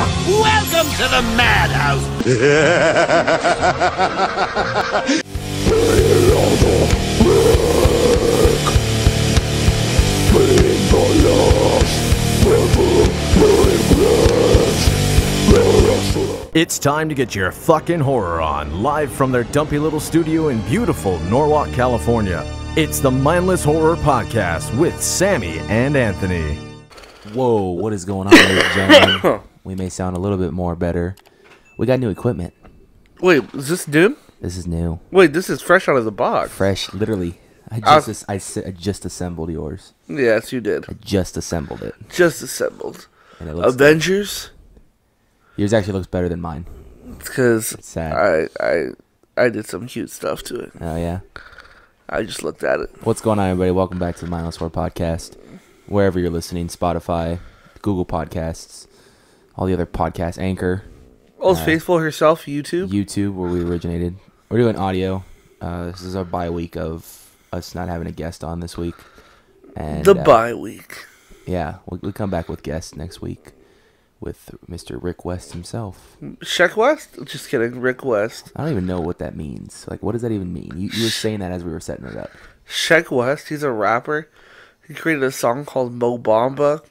Welcome to the madhouse. It's time to get your fucking horror on, live from their dumpy little studio in beautiful Norwalk, California. It's the Mindless Horror Podcast with Sammy and Anthony. Whoa, what is going on, ladies and gentlemen? we may sound a little bit more better. We got new equipment. Wait, is this new? This is new, Wait, this is fresh out of the box. fresh. Literally, I just I, s- I just assembled yours. Yes, you did. I just assembled it, Just assembled. and it looks. Avengers, yours actually looks better than mine. because. I I I did some cute stuff to it. Oh yeah. I just looked at it. What's going on, everybody? Welcome back to the Mindless Horror Podcast. Wherever you're listening, Spotify, Google Podcasts, all the other podcasts, Anchor, Old Faithful herself, YouTube. YouTube, where we originated. We're doing audio. Uh, this is our bye week of us not having a guest on this week. And the uh, bye week. Yeah, we'll, we'll come back with guests next week with Mr. Rick West himself. Sheck West? Just kidding. Rick West. I don't even know what that means. Like, what does that even mean? You, you were saying that as we were setting it up. Sheck West. He's a rapper. He created a song called Mo Bamba.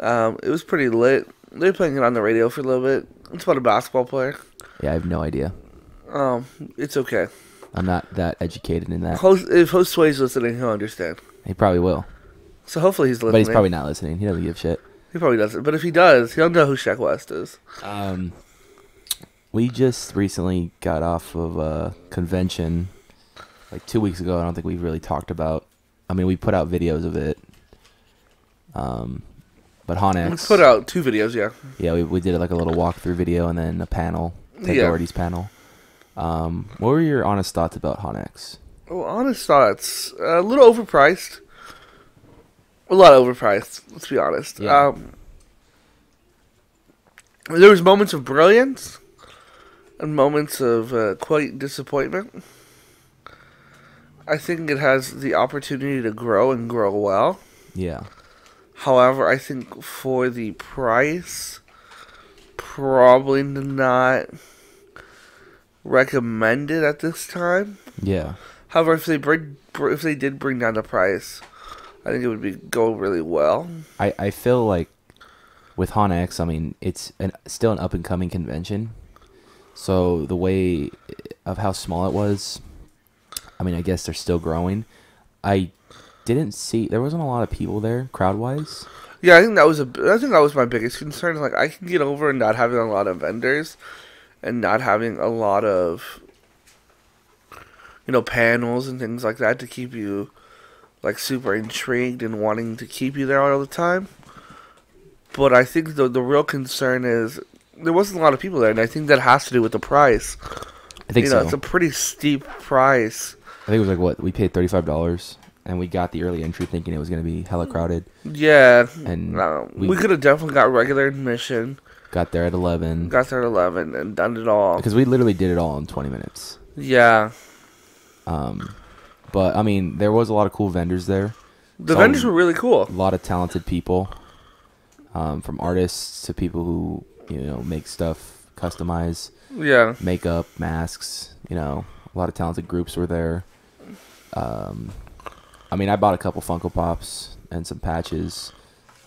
Um, it was pretty lit. They were playing it on the radio for a little bit. It's about a basketball player. Yeah, I have no idea. Um, it's okay. I'm not that educated in that. Host, if Host Sway's listening, he'll understand. He probably will, So hopefully he's listening. but he's probably not listening. He doesn't give a shit. He probably doesn't. But if he does, he'll know who Sheck West is. Um, we just recently got off of a convention like two weeks ago. I don't think we've really talked about. I mean, we put out videos of it. Um, but We Haunt X put out two videos, yeah. Yeah, we, we did like a little walkthrough video and then a panel, Ted Yeah. Doherty's panel. Um, what were your honest thoughts about Haunt X? Oh, honest thoughts, a little overpriced. A lot overpriced. Let's be honest. Yeah. Um, there was moments of brilliance and moments of uh, quite disappointment. I think it has the opportunity to grow and grow well. Yeah, However, I think for the price, probably not recommended at this time. yeah, However, if they bring, if they did bring down the price, I think it would be go really well. I, I feel like with Haunt X, I mean, it's an, still an up and coming convention. So the way of how small it was, I mean, I guess they're still growing. I didn't see there wasn't a lot of people there crowd wise. Yeah, I think that was a. I think that was my biggest concern. Like, I can get over not having a lot of vendors, and not having a lot of, you know, panels and things like that to keep you, like, super intrigued and wanting to keep you there all the time. But I think the the real concern is there wasn't a lot of people there, and I think that has to do with the price. I think you know, so. it's a pretty steep price. I think it was like what we paid thirty five dollars, and we got the early entry thinking it was gonna be hella crowded. Yeah, And no, we- we, could have definitely got regular admission, Got there at eleven got there at eleven, and done it all. because we literally did it all in twenty minutes. Yeah, Um, but I mean, there was a lot of cool vendors there. the Some- vendors were really cool. A lot of talented people, um, from artists to people who you know make stuff, customize, Yeah, makeup, masks. You know, a lot of talented groups were there. Um, I mean, I bought a couple Funko Pops and some patches.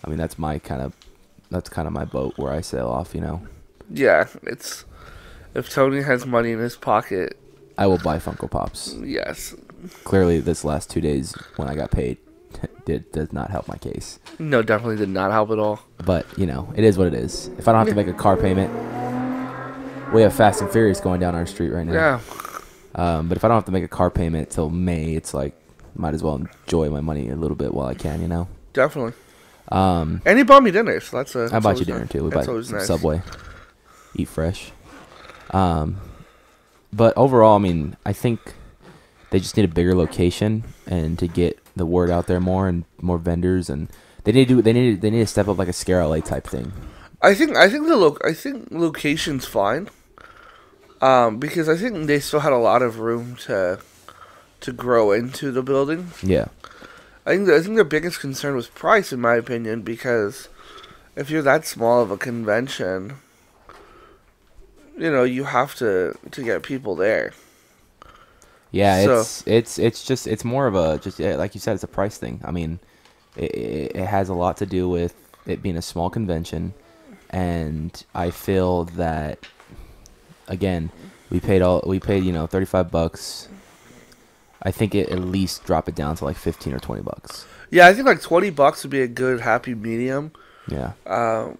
I mean, that's my kind of that's kind of my boat where I sail off. You know, yeah. It's if Tony has money in his pocket, I will buy Funko Pops. yes. Clearly, this last two days when I got paid did does not help my case. No, definitely did not help at all. But you know, it is what it is. If I don't have to make a car payment, we have Fast and Furious going down our street right now. Yeah, Um, but if I don't have to make a car payment till May, it's like might as well enjoy my money a little bit while I can. You know. definitely. Um, And he bought me dinner, so that's a. I that's bought you dinner nice. too. We That's bought nice. Subway. Eat fresh. Um, but overall, I mean, I think they just need a bigger location and to get the word out there more and more vendors and they need to do they need they need to step up like a scare LA type thing. I think I think the loc I think location's fine. Um, because I think they still had a lot of room to to grow into the building. Yeah. I think the, I think their biggest concern was price, in my opinion, because if you're that small of a convention, you know, you have to to get people there. Yeah, So- it's it's it's just it's more of a just like you said, it's a price thing. I mean, it, it it has a lot to do with it being a small convention, and I feel that again, we paid all we paid you know thirty five bucks. I think it at least drop it down to like fifteen or twenty bucks. Yeah, I think like twenty bucks would be a good happy medium. Yeah, Um,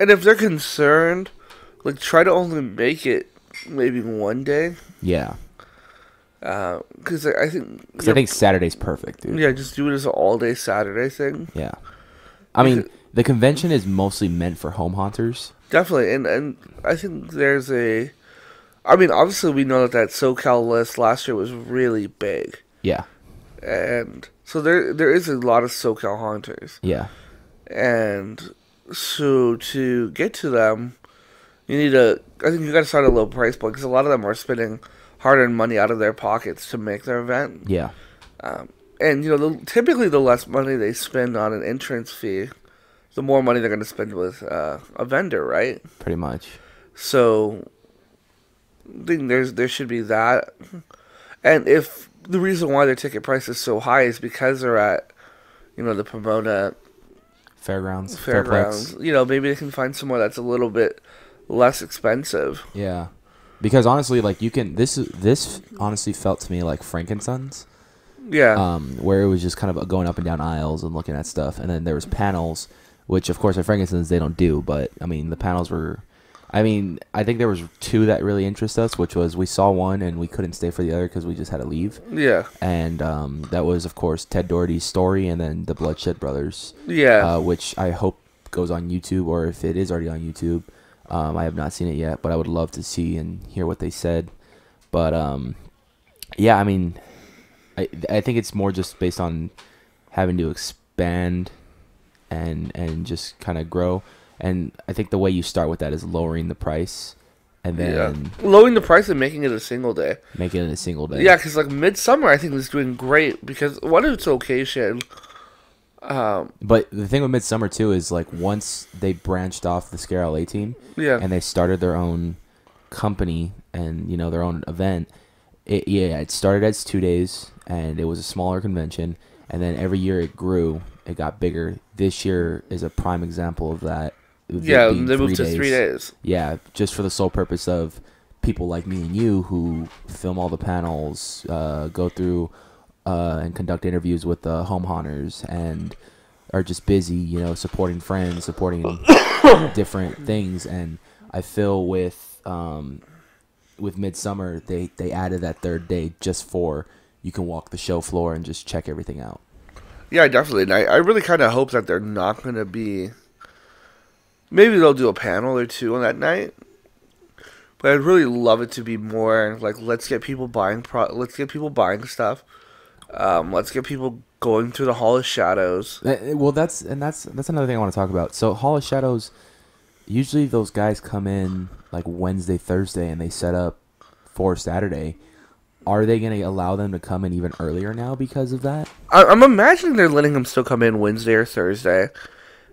and if they're concerned, like try to only make it maybe one day, yeah. because I I think Because I think Saturday's perfect, dude. yeah, just do it as an all day Saturday thing. Yeah. I mean, the convention is mostly meant for home haunters. Definitely, and and I think there's a, I mean, obviously we know that that SoCal list last year was really big, Yeah. and so there there is a lot of SoCal haunters, Yeah. and so to get to them, you need to. I think you got to start at a low price point because a lot of them are spending hard-earned money out of their pockets to make their event, Yeah. and you know, the, typically the less money they spend on an entrance fee, the more money they're going to spend with uh, a vendor, right? Pretty much. So, I think there's there should be that, and if the reason why their ticket price is so high is because they're at, you know, the Pomona Fairgrounds. Fairgrounds, Fairplex. you know, maybe they can find somewhere that's a little bit less expensive. Yeah. Because honestly, like you can this this honestly felt to me like Frankenstein's, Yeah, um, where it was just kind of going up and down aisles and looking at stuff, and then there was panels, which of course at Frankenstein's they don't do, but I mean the panels were, I mean I think there was two that really interest us, which was we saw one and we couldn't stay for the other because we just had to leave, yeah, and um, that was of course Ted Doherty's story and then the Bloodshed Brothers, yeah. uh, which I hope goes on YouTube, or if it is already on YouTube, um, I have not seen it yet, but I would love to see and hear what they said. But um, yeah, I mean, I I think it's more just based on having to expand and and just kind of grow. And I think the way you start with that is lowering the price, and yeah, then lowering the price and making it a single day. making it a single day. Yeah, because like Midsummer, I think is doing great because what its location. Um, But the thing with Midsummer too is like once they branched off the Scare LA team, yeah, and they started their own company and you know their own event. It, yeah, it started as two days, and it was a smaller convention, and then every year it grew, it got bigger. This year is a prime example of that. Yeah, they moved to three days. Yeah, just for the sole purpose of people like me and you who film all the panels, uh, go through uh, and conduct interviews with the home haunters, and are just busy, you know, supporting friends, supporting different things. And I feel with um, with Midsummer, they they added that third day just for you can walk the show floor and just check everything out. Yeah, definitely. And I, I really kind of hope that they're not going to be. Maybe they'll do a panel or two on that night. But I'd really love it to be more like let's get people buying pro. Let's get people buying stuff. Um, let's get people going through the Hall of Shadows. Uh, Well, that's and that's that's another thing I want to talk about. So Hall of Shadows, usually those guys come in like Wednesday, Thursday, and they set up for Saturday. Are they going to allow them to come in even earlier now because of that? I, I'm imagining they're letting them still come in Wednesday or Thursday,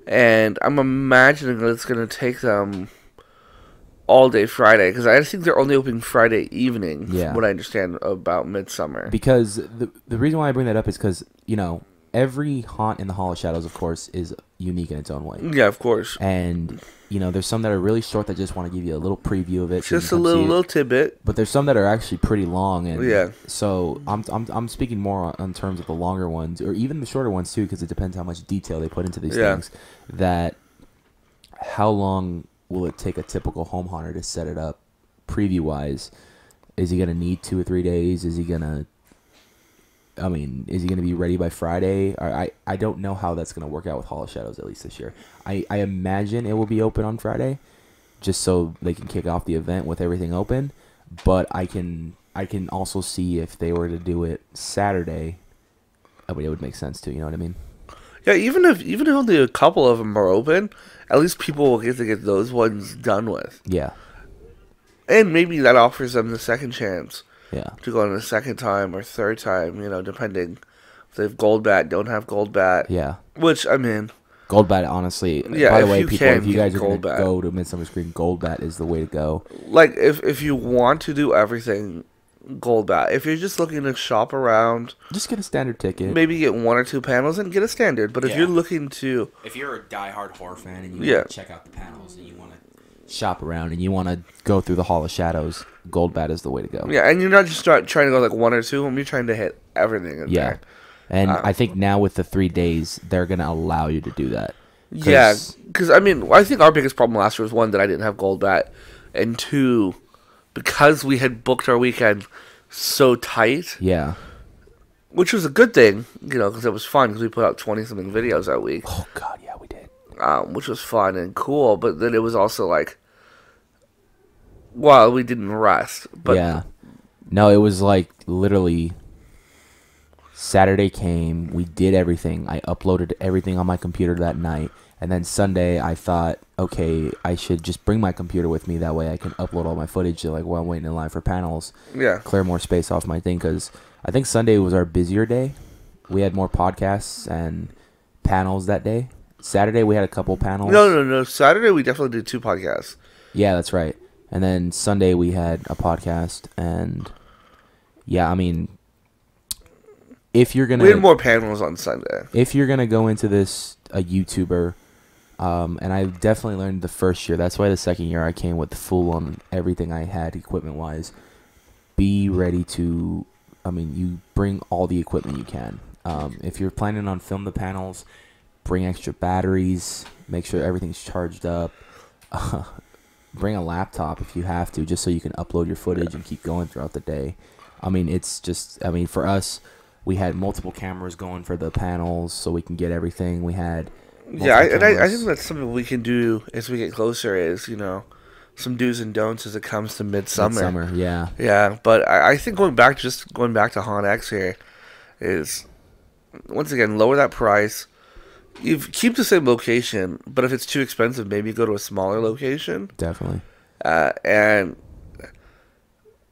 and I'm imagining that it's going to take them all day Friday because I think they're only open Friday evening. from Yeah. what I understand about Midsummer. Because the the reason why I bring that up is because you know every haunt in the Hall of Shadows, of course, is unique in its own way. yeah, of course. And you know, there's some that are really short that just want to give you a little preview of it. so Just a little little tidbit. but there's some that are actually pretty long and Yeah. so i'm i'm, I'm speaking more on, on terms of the longer ones or even the shorter ones too because it depends how much detail they put into these Yeah. things that how long will it take a typical home haunter to set it up preview wise is he gonna need two or three days is he gonna I mean, is he going to be ready by Friday? Or I, I don't know how that's going to work out with Hall of Shadows at least this year. I, I imagine it will be open on Friday, just so they can kick off the event with everything open. But I can I can also see if they were to do it Saturday, I mean, it would make sense too. You know what I mean? Yeah, even if even if only a couple of them are open, at least people will get to get those ones done with, Yeah, and maybe that offers them the second chance yeah, to go on a second time or third time. You know, depending if they have gold bat, don't have gold bat. yeah. Which I mean, Gold bat, honestly. Yeah, by the if way, you people, can if you get guys are going to Goldbat. go to Midsummer Scream, gold bat is the way to go. Like if if you want to do everything, gold bat. If you're just looking to shop around, Just get a standard ticket. maybe get one or two panels and get a standard. But if Yeah. you're looking to, if you're a diehard horror fan and you Yeah. want to check out the panels and you want to shop around and you want to go through the Hall of Shadows, Gold Bat is the way to go. yeah, and you're not just try, trying to go like one or two of them, you're trying to hit everything in Yeah. there. And Um, I think now with the three days, they're gonna allow you to do that. Yeah, because I mean, I think our biggest problem last year was one that I didn't have gold bat, and two, because we had booked our weekend so tight, yeah. which was a good thing, you know, because it was fun because we put out twenty something videos that week, Oh God, yeah, we did. um, which was fun and cool. But then it was also like, well, we didn't rest, but yeah. No, it was like literally. Saturday came, we did everything. I uploaded everything on my computer that night, and then Sunday I thought, okay, I should just bring my computer with me. That way I can upload all my footage To, like while I'm waiting in line for panels. yeah, clear more space off my thing because I think Sunday was our busier day. We had more podcasts and panels that day. Saturday we had a couple panels. no, no, no. Saturday we definitely did two podcasts. Yeah, that's right. And then Sunday we had a podcast and yeah, I mean if you're gonna We had more panels on Sunday. if you're gonna go into this a YouTuber, um, and I definitely learned the first year. That's why the second year I came with full on everything I had equipment wise. Be ready to, I mean, you bring all the equipment you can. Um, if you're planning on film the panels, bring extra batteries. Make sure everything's charged up. bring a laptop if you have to, just so you can upload your footage and keep going throughout the day. I mean, it's just, I mean, for us, we had multiple cameras going for the panels so we can get everything. We had Yeah, I, and I, I think that's something we can do as we get closer. Is you know, some do's and don'ts as it comes to midsummer. Midsummer, yeah, Yeah, but I, I think going back, just going back to Haunt X here, is once again lower that price. You keep the same location, but if it's too expensive, maybe go to a smaller location. definitely. Uh, and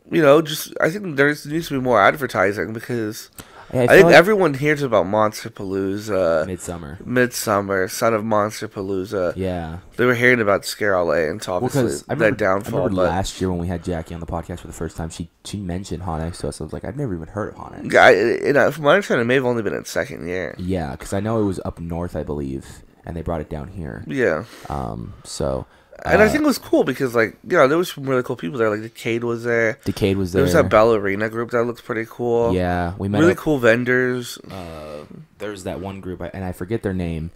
you know, just I think there needs to be more advertising because Yeah, I, feel think like everyone hears about Monsterpalooza, midsummer. Midsummer, Son of Monsterpalooza. Yeah, They were hearing about Scare LA and well, obviously I that remember, I remember But last year when we had Jackie on the podcast for the first time, she she mentioned Haunt X to us. I was like, I've never even heard of Haunt X. yeah, I, and, uh, from my understanding, it may have only been its second year. Yeah, because I know it was up north, I believe, and they brought it down here. Yeah, Um, so and I uh, think it was cool because like you know there was some really cool people there. Like Decade was there. Decade was There there. was that ballerina group that looked pretty cool. yeah, we met really up- cool vendors. uh, there's that one group, I- and I forget their name,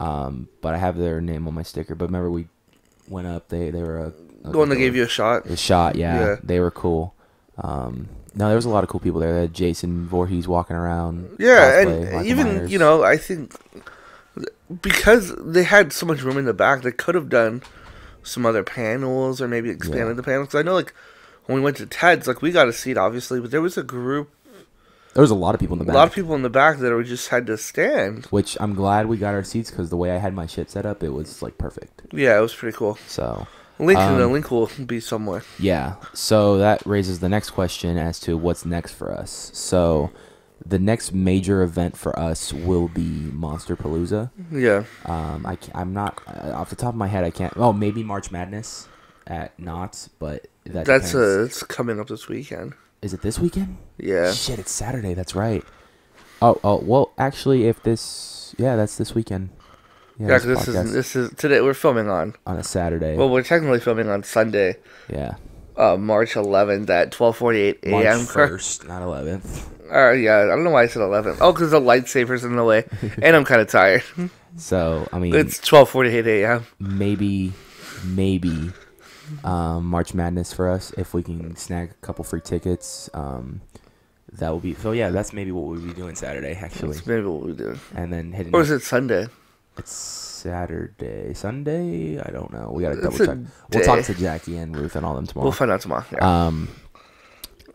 um, but I have their name on my sticker. But remember, we went up. They they were a, a The one that gave you a shot. a shot. Yeah, Yeah. they were cool. Um, no, there was a lot of cool people there. They had Jason Voorhees walking around. Yeah, cosplay, and even Myers. you know, I think because they had so much room in the back, they could have done some other panels or maybe expanded Yeah. the panels. 'Cause I know, like when we went to Ted's, like we got a seat obviously, but there was a group, there was a lot of people in the back. a lot of people in the back that we just had to stand. Which I'm glad we got our seats because the way I had my shit set up, it was like perfect. Yeah, it was pretty cool. So Link and the Um, link will be somewhere. Yeah. So that raises the next question as to what's next for us. So the next major event for us will be Monsterpalooza. Yeah, Um, I I'm not uh, off the top of my head. I can't. Oh, maybe March Madness at Knott's, but that that's depends. uh, it's coming up this weekend. Is it this weekend? Yeah, Shit, it's Saturday. That's right. Oh, oh. Well, actually, if this, yeah, that's this weekend. yeah. this 'cause this podcast is this is today. We're filming on. on a Saturday. Well, we're technically filming on Sunday, yeah, uh, March 11th at 12:48 March a.m. first, not eleventh. Uh, yeah, I don't know why I said 11. Oh, because the lightsaber's in the way, and I'm kind of tired. So I mean, It's 12:48 a.m. maybe, maybe um, March Madness for us if we can snag a couple free tickets. Um, that will be so. Yeah, that's maybe what we'll be doing Saturday actually, That's maybe what we do. and then hitting. Or is it Sunday? It's Saturday, Sunday. I don't know. We gotta double check. We'll talk to Jackie and Ruth and all them tomorrow. We'll find out tomorrow. Yeah. Um,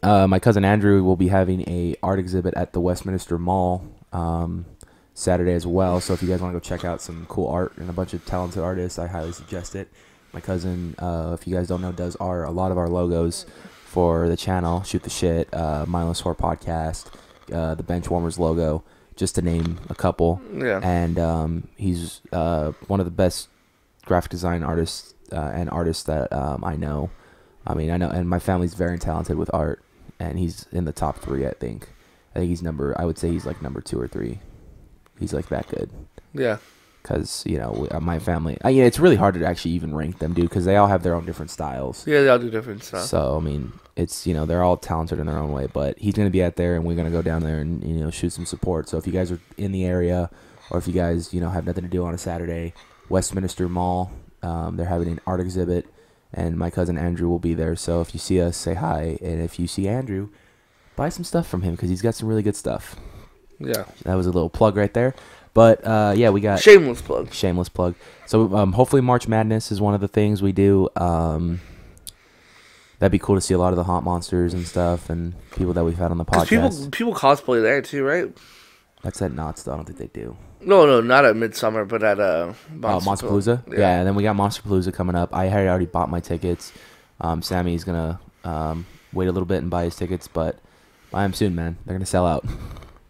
uh, my cousin Andrew will be having a art exhibit at the Westminster Mall um, Saturday as well. So if you guys want to go check out some cool art and a bunch of talented artists, I highly suggest it. My cousin, uh, if you guys don't know, does our a lot of our logos for the channel. Shoot the shit, uh, Mindless Horror Podcast, uh, the Benchwarmers logo. just to name a couple. Yeah. And um, he's uh, one of the best graphic design artists uh, and artists that um, I know. I mean, I know, and my family's very talented with art, and he's in the top three. I think. I think he's number. I would say he's like number two or three. He's like that good Yeah. because you know my family. Uh, yeah, it's really hard to actually even rank them, dude, because they all have their own different styles. Yeah, they all do different stuff. So I mean, it's you know they're all talented in their own way, but he's gonna be out there, and we're gonna go down there and you know shoot some support. So if you guys are in the area, or if you guys you know have nothing to do on a Saturday, Westminster Mall, um, they're having an art exhibit, and my cousin Andrew will be there. So if you see us, say hi, and if you see Andrew, buy some stuff from him because he's got some really good stuff. yeah. That was a little plug right there, but uh, yeah, we got Shameless plug. shameless plug. So um, hopefully March Madness is one of the things we do. Um, that'd be cool to see a lot of the haunt monsters and stuff and people that we've had on the podcast. people people cosplay there too, right? That's at Knott's though. I don't think they do. No, no, not at Midsummer, but at uh, Oh, Monster Monsterpalooza. Yeah. Yeah. and then we got Monsterpalooza coming up. I had already bought my tickets. Um, Sammy's gonna um, wait a little bit and buy his tickets, but buy them soon, man. They're gonna sell out.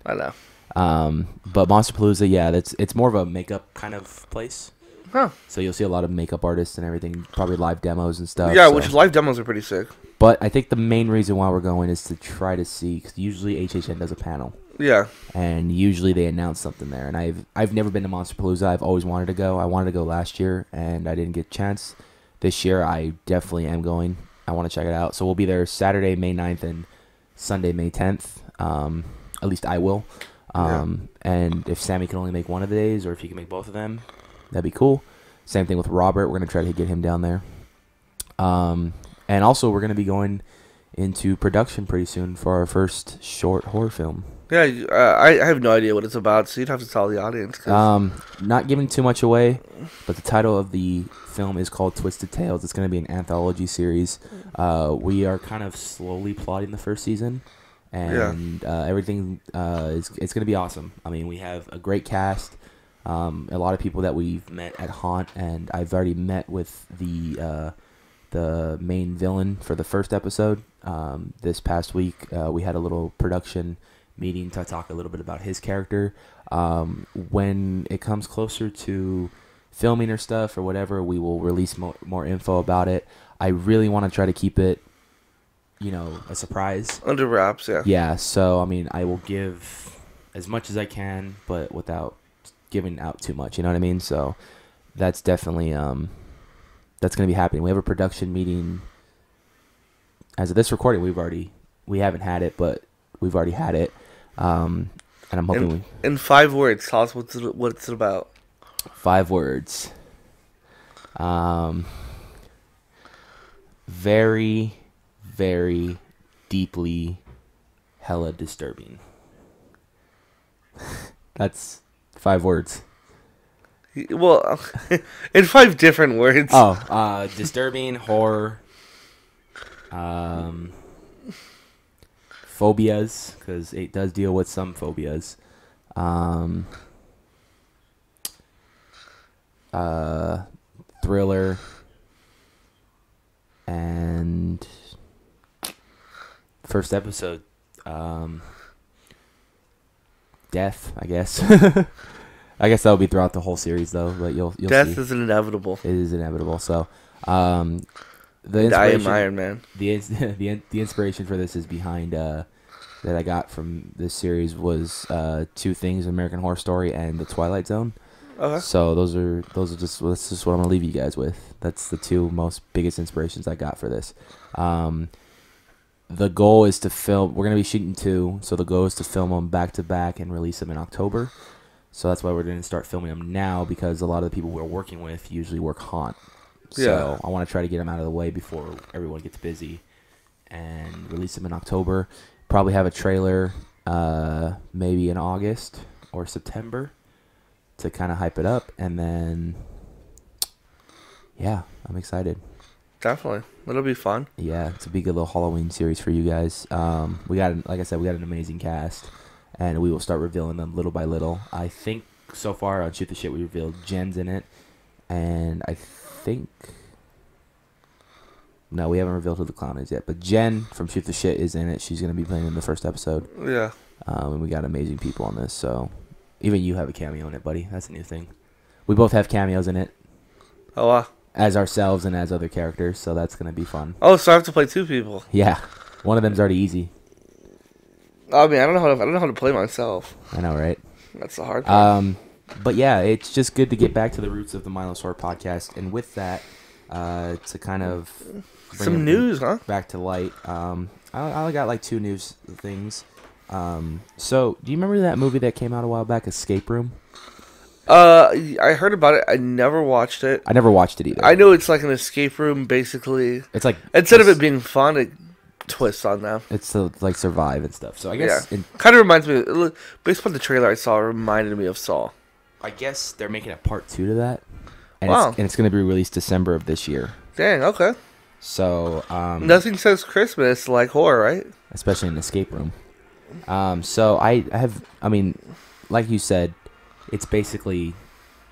I know. Um, but Monsterpalooza, yeah, that's it's more of a makeup kind of place. Huh. So you'll see a lot of makeup artists and everything, probably live demos and stuff. yeah, so- which live demos are pretty sick. But I think the main reason why we're going is to try to see because usually HHN does a panel, Yeah. and usually they announce something there. And I've I've never been to Monsterpalooza. I've always wanted to go. I wanted to go last year, and I didn't get a chance. This year, I definitely am going. I want to check it out. So we'll be there Saturday, May 9th, and Sunday, May 10th. Um, at least I will. Yeah. Um, And if Sammy can only make one of the days, or if he can make both of them, that'd be cool. Same thing with Robert. We're gonna try to get him down there. Um, and also we're gonna be going into production pretty soon for our first short horror film. Yeah, uh, I, I have no idea what it's about, so you'd have to tell the audience. 'cause- Um, not giving too much away, but the title of the film is called Twisted Tales. It's going to be an anthology series. Uh, we are kind of slowly plotting the first season, and uh, everything uh, is it's going to be awesome. I mean, we have a great cast, um, a lot of people that we've met at Haunt, and I've already met with the uh, the main villain for the first episode. Um, this past week, uh, we had a little production meeting to talk a little bit about his character. Um, when it comes closer to filming or stuff or whatever, we will release more, more info about it. I really want to try to keep it, you know, a surprise. under wraps, yeah. Yeah, so I mean, I will give as much as I can, but without giving out too much. You know what I mean? So that's definitely um, that's gonna be happening. We have a production meeting. As of this recording, we've already we haven't had it, but we've already had it. Um, and I'm hoping we In, in five words, tell us what's it, what it's about. five words. Um, very, very deeply, hella disturbing. That's five words. Well, in five different words. Oh, uh, disturbing, horror, um, phobias, because it does deal with some phobias. Um, uh, thriller, and first episode, um, death. I guess. I guess that'll be throughout the whole series, though. But you'll you'll Death see is inevitable. it is inevitable. So, um, the And I am inspiration, Iron Man. the the the inspiration for this is behind uh, that I got from this series was uh, two things: American Horror Story and The Twilight Zone. Okay. So those are those are just that's just what I'm gonna leave you guys with. That's the two most biggest inspirations I got for this. Um, the goal is to film. We're gonna be shooting two, so the goal is to film them back to back and release them in October. So that's why we're gonna start filming them now because a lot of the people we're working with usually work haunt. So Yeah. I want to try to get them out of the way before everyone gets busy, and release them in October. Probably have a trailer, uh, maybe in August or September, to kind of hype it up, and then yeah, I'm excited. Definitely. It'll be fun. Yeah, it's a big little Halloween series for you guys. Um, we got, like I said, we got an amazing cast, and we will start revealing them little by little. I think so far on Shoot the Shit we revealed Jen's in it, and I think no, we haven't revealed who the clown is yet. But Jen from Shoot the Shit is in it. She's gonna be playing in the first episode. Yeah. Um, and we got amazing people on this, so Even you have a cameo in it, buddy. That's a new thing. We both have cameos in it Oh wow. as ourselves and as other characters, so that's gonna be fun. Oh, so I have to play two people. Yeah, one of them's already easy. I mean, I don't know how to, I don't know how to play myself. I know, right? That's the hard part. Um, but yeah, it's just good to get back to the roots of the Horror podcast, and with that, uh, to kind of Some news, huh? back to light. Um, I, I got like two news things. Um, so do you remember that movie that came out a while back, Escape Room? Uh, I heard about it. I never watched it. I never watched it either. I know it's like an escape room, basically. it's like Instead of it being fun, it twists on them. it's to like survive and stuff. So I guess Yeah, in, kind of reminds me. Of, based on the trailer I saw, it reminded me of Saw. I guess they're making a part two to that, and Wow. it's, and it's going to be released December of this year. Dang. Okay. So um, Nothing says Christmas like horror, right? especially in escape room. Um, so I, I have, I mean, like you said, it's basically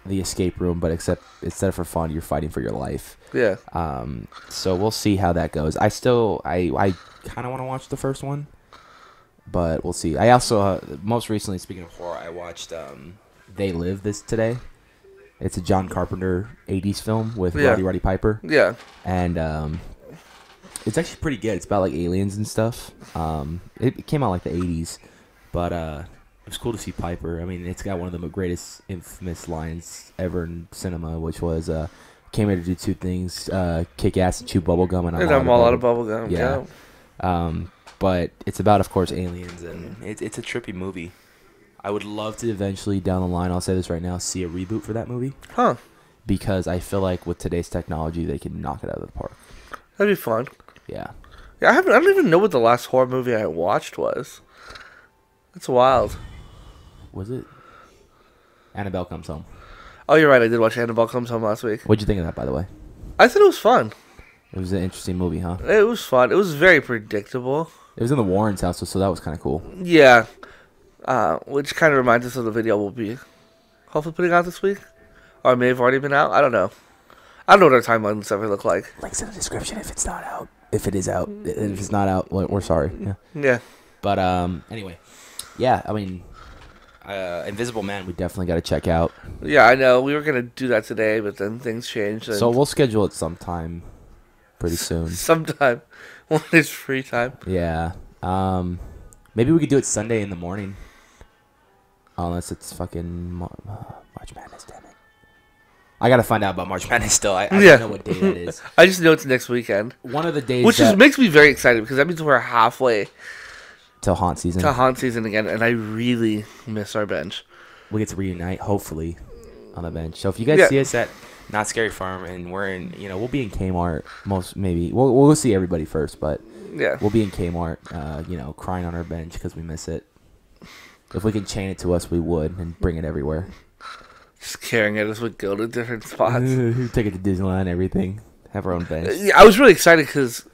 the escape room, but except instead of for fun, you're fighting for your life. Yeah. Um, so we'll see how that goes. I still, I, I kind of want to watch the first one, but we'll see. I also, uh, most recently, speaking of horror, I watched um, They Live this today. It's a John Carpenter '80s film with Yeah. Roddy Roddy Piper Yeah. and um, it's actually pretty good. It's about like aliens and stuff. Um, it, it came out like the '80s, but uh, it was cool to see Piper. I mean, it's got one of the greatest infamous lines ever in cinema, which was uh, "Came here to do two things: uh, kick ass and chew bubble gum." And I'm, And all, I'm all out of bubble gum. Yeah. Yeah. Um, but it's about, of course, aliens, and it's it's a trippy movie. I would love to eventually down the line. I'll say this right now: see a reboot for that movie Huh. because I feel like with today's technology, they can knock it out of the park. That'd be fun. Yeah. Yeah, I haven't. I don't even know what the last horror movie I watched was. That's wild. Was it? Annabelle comes home. Oh, you're right. I did watch Annabelle Comes Home last week. What'd you think of that, by the way? I thought it was fun. It was an interesting movie, huh? It was fun. It was very predictable. It was in the Warrens' house, so, so that was kind of cool. Yeah. Uh, which kind of reminds us of the video we'll be hopefully putting out this week. Or may have already been out. I don't know. I don't know what our timelines ever look like. Links in the description if it's not out. If it is out, if it's not out, we're sorry. Yeah. Yeah. But um, anyway, yeah. I mean, uh, Invisible Man, we definitely got to check out. Yeah, I know. We were going to do that today, but then things changed. And So we'll schedule it sometime pretty soon. sometime when it's free time. Yeah. Um, maybe we could do it Sunday in the morning. Unless it's fucking Mar- March Madness, damn it. I gotta find out about March Madness still. I, I Yeah. don't know what day that is. I just know it's next weekend. One of the days Which that, is makes me very excited because that means we're halfway to haunt season. to haunt season again, and I really miss our bench. we get to reunite, hopefully, on the bench. So if you guys Yeah. see us at Knott's Scary Farm and we're in, you know, we'll be in Kmart. Most maybe we'll we'll see everybody first, but Yeah. we'll be in Kmart. Uh, you know, crying on our bench because we miss it. If we could chain it to us, we would and bring it everywhere. Just carrying it as we go to different spots. Take it to Disneyland, everything. Have our own bench. Yeah, I was really excited because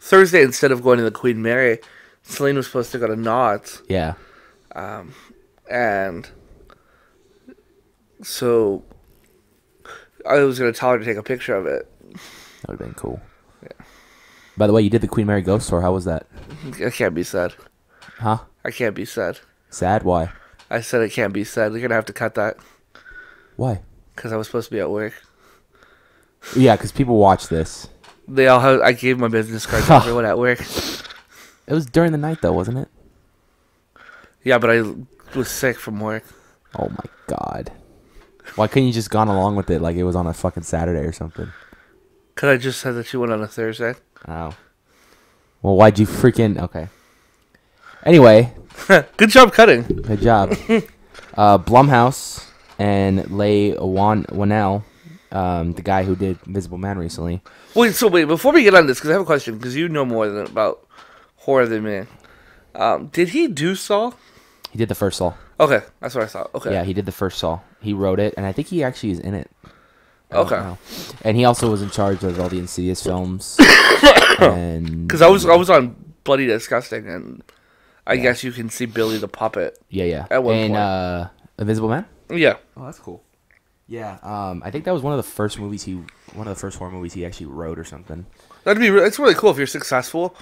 Thursday, instead of going to the Queen Mary, Celine was supposed to go to Knott's, Yeah. Um, and so I was gonna tell her to take a picture of it. That would have been cool. Yeah. By the way, you did the Queen Mary Ghost Tour. How was that? I can't be sad. Huh? I can't be said. Sad? Why? I said it can't be said. They're gonna have to cut that Why? because I was supposed to be at work. Yeah, because people watch this. They all have. I gave my business card to everyone at work. It was during the night, though, wasn't it? Yeah, but I was sick from work. Oh my god. Why couldn't you just gone along with it like it was on a fucking Saturday or something? Cause I just said that you went on a Thursday. Oh. Well, why'd you freaking? Okay. Anyway, Good job cutting. good job. uh, Blumhouse and Leigh Wan- Whannell, um, the guy who did Invisible Man recently. Wait, so wait before we get on this, because I have a question. Because you know more than about horror than me. Um, did he do Saw? He did the first Saw. Okay, that's what I saw. Okay. Yeah, he did the first Saw. He wrote it, and I think he actually is in it. I don't Okay. know. And he also was in charge of all the Insidious films. and Because I was I was on Bloody Disgusting, and I guess you can see Billy the puppet. yeah, yeah. at one and point. uh, Invisible Man. Yeah. Oh, that's cool. Yeah, um, I think that was one of the first movies he, one of the first horror movies he actually wrote or something. That'd be. Re- it's really cool if you're successful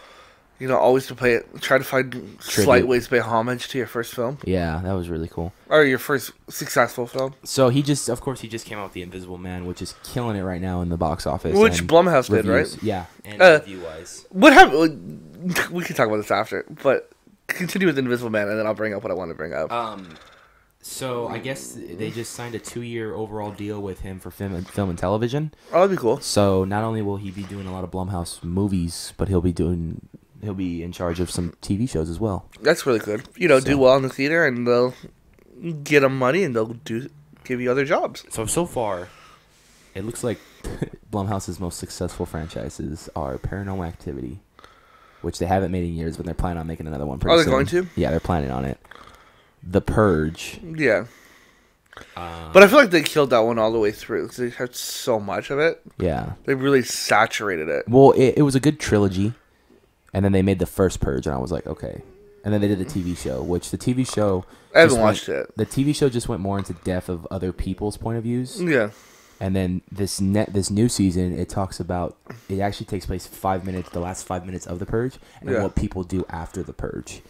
You know, always to play it, try to find slight ways to pay homage to your first film Yeah, that was really cool. or your first successful film, So he just, of course, he just came out with the Invisible Man, which is killing it right now in the box office. which and Blumhouse did, right? Yeah, and Uh, review wise. What happened? We can talk about this after, but continue with Invisible Man, and then I'll bring up what I want to bring up. Um, so I guess they just signed a two-year overall deal with him for film and, film and television. oh, that'd be cool. So not only will he be doing a lot of Blumhouse movies, but he'll be doing he'll be in charge of some TV shows as well. That's really good. You know, do well in the theater, and they'll get him money, and they'll do give you other jobs. So so far, it looks like Blumhouse's most successful franchises are Paranormal Activity, which they haven't made in years, but they're planning on making another one. Pretty Oh, they're soon. going to? Yeah, they're planning on it. The Purge. Yeah, Uh, but I feel like they killed that one all the way through 'cause they had so much of it. yeah. They really saturated it. Well, it, it was a good trilogy, and then they made the first Purge, and I was like, okay. And then they did the TV show, which the TV show. I haven't just went- watched it. The TV show just went more into depth of other people's point of views, Yeah, and then this net this new season it talks about it actually takes place five minutes, the last five minutes of the Purge, and Yeah. what people do after the Purge.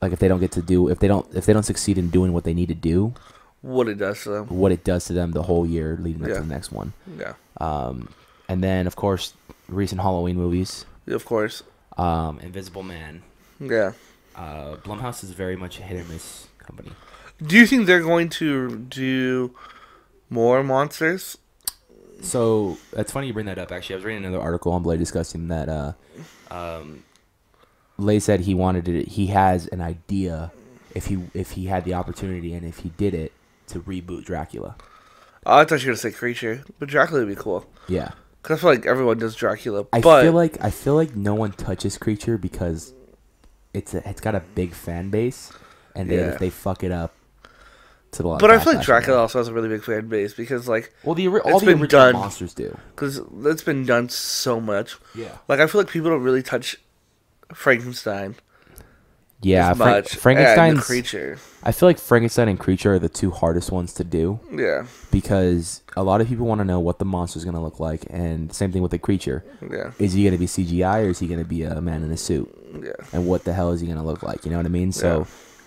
Like if they don't get to do if they don't if they don't succeed in doing what they need to do, what it does to them. what it does to them the whole year leading up Yeah. to the next one. Yeah, Um, and then of course recent Halloween movies, of course. um, Invisible Man. Yeah. Uh, Blumhouse is very much a hit or miss company. Do you think they're going to do more monsters? So that's funny you bring that up. Actually, I was reading another article on Bloody Disgusting that. Uh, um, Lay said he wanted it. He has an idea if he if he had the opportunity and if he did it to reboot Dracula. Oh, I thought you were gonna say creature, but Dracula would be cool. Yeah, Cause I feel like everyone does Dracula, I but feel like I feel like no one touches Creature because it's a, it's got a big fan base, and then Yeah. if they fuck it up, to but I feel like Dracula also has a really big fan base because like. Well, the all the original done. monsters do. because it's been done so much. Yeah. Like I feel like people don't really touch Frankenstein Yeah, as Frank- much. and Frankenstein's. creature. I feel like Frankenstein and Creature are the two hardest ones to do Yeah, because a lot of people want to know what the monster is going to look like, and same thing with the creature. yeah, Is he going to be CGI or is he going to be a man in a suit? yeah. And what the hell is he going to look like? You know what I mean? So Yeah.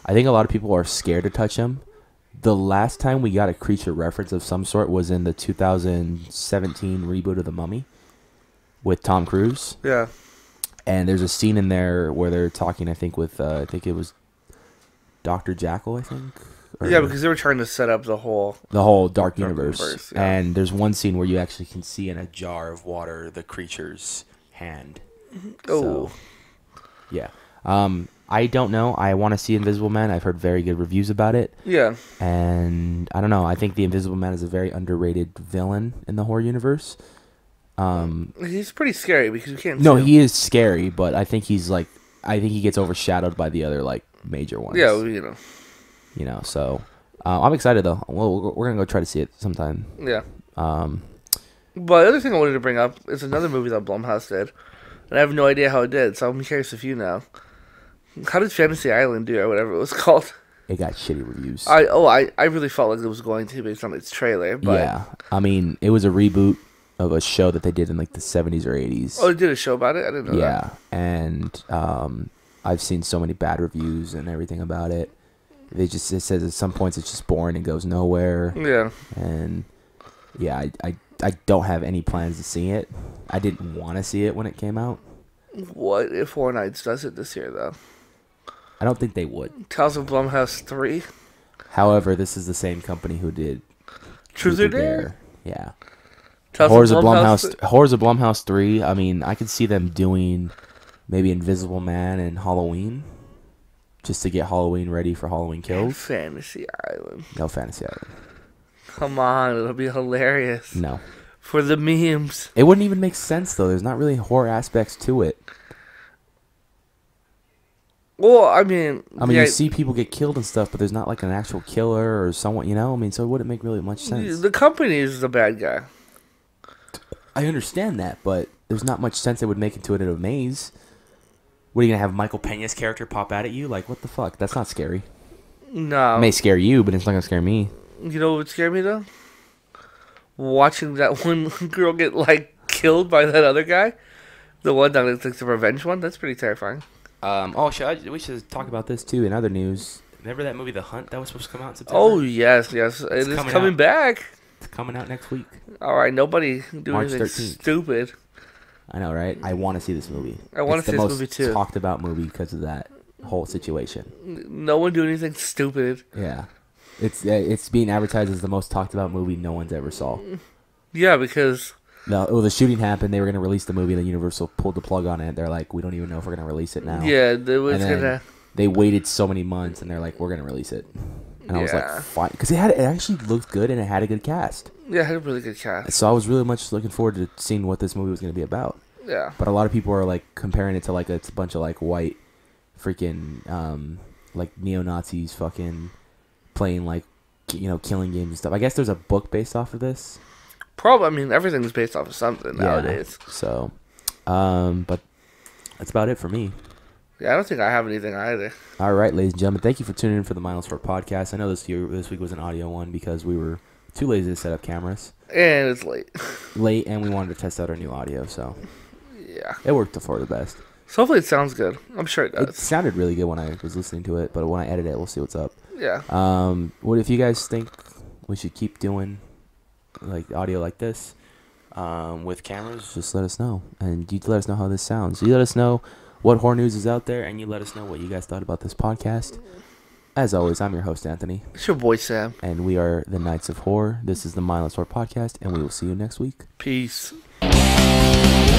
I think a lot of people are scared to touch him. The last time we got a creature reference of some sort was in the 2017 reboot of The Mummy with Tom Cruise. Yeah, And there's a scene in there where they're talking, I think, with, uh, I think it was Dr. Jekyll, I think. or- yeah, because they were trying to set up the whole. the whole dark Dark universe. universe, yeah. And there's one scene where you actually can see in a jar of water the creature's hand. Oh, So, yeah. Um, I don't know. I want to see Invisible Man. I've heard very good reviews about it, yeah, and I don't know. I think the Invisible Man is a very underrated villain in the horror universe. Um, he's pretty scary because you can't. no, see him. he is scary, but I think he's like, I think he gets overshadowed by the other like major ones. Yeah, you know. you know. So uh, I'm excited though. Well, we're gonna go try to see it sometime. Yeah. Um, But the other thing I wanted to bring up is another movie that Blumhouse did, and I have no idea how it did. So I'm curious if you know. How did Fantasy Island do, or whatever it was called? it got shitty reviews. I oh I, I really felt like it was going to based on its trailer, but yeah, I mean, it was a reboot of a show that they did in like the 70s or 80s. oh, they did a show about it. I didn't know yeah, and um, I've seen so many bad reviews and everything about it. They just it says at some points it's just boring and goes nowhere. Yeah, and yeah, I, I I don't have any plans to see it. I didn't want to see it when it came out. what if Horror Nights does it this year though? I don't think they would. Tales of Blumhouse three. However, this is the same company who did Truth or Dare. Dare. Yeah. Tales Horrors of Blumhouse- Blumhouse. Horrors of Blumhouse three. I mean, I could see them doing maybe Invisible Man and Halloween, just to get Halloween ready for Halloween Kills. Fantasy Island. No Fantasy Island. Come on, it'll be hilarious No, for the memes. it wouldn't even make sense though. There's not really horror aspects to it. Well, I mean, I mean, yeah, you see people get killed and stuff, but there's not like an actual killer or someone. You know, I mean, so it wouldn't make really much sense. the company is the bad guy. I understand that, but there's not much sense it would make into it in a maze. What are you gonna have Michael Pena's character pop out at you? Like, what the fuck? That's not scary. No, It may scare you, but it's not gonna scare me. You know what would scare me though? Watching that one girl get like killed by that other guy. The one that looks like the revenge one. That's pretty terrifying. Um, oh, should I, we should talk about this too in other news. Remember that movie, The Hunt, that was supposed to come out in September? Oh yes, yes, it is coming coming, back. it's coming out next week. All right, nobody do March anything 13th. stupid. I know, right? I want to see this movie. I wanna see the this movie, too. Talked about movie because of that whole situation. No one do anything stupid. Yeah, it's it's being advertised as the most talked about movie no one's ever saw. Yeah, because No, well, the shooting happened. They were gonna release the movie. Then Universal pulled the plug on it. They're like, we don't even know if we're gonna release it now. yeah, there was gonna. they waited so many months, and they're like, we're gonna release it. And I was like, fine, because it had it actually looked good and it had a good cast. Yeah, it had a really good cast. So I was really much looking forward to seeing what this movie was gonna be about. Yeah, But a lot of people are like comparing it to like it's a bunch of like white, freaking um like neo Nazis fucking playing like you know killing games and stuff. I guess there's a book based off of this. Probably. I mean, everything's based off of something nowadays. Yeah. So, um, but that's about it for me. Yeah, I don't think I have anything either. All right, ladies and gentlemen, thank you for tuning in for the Mindless Sport podcast. I know this year, this week was an audio one because we were too lazy to set up cameras And it's late. late, and we wanted to test out our new audio, so yeah. it worked for the best. So hopefully it sounds good. I'm sure it does. It sounded really good when I was listening to it, but when I edit it, we'll see what's up. Yeah. Um, what if you guys think we should keep doing like audio like this um, with cameras? Just let us know, and you let us know how this sounds. You let us know what horror news is out there, and you let us know what you guys thought about this podcast. As always, I'm your host Anthony, It's your boy Sam. and we are the Nights of Horror. This is the Mindless Horror podcast, and we will see you next week. Peace. Thank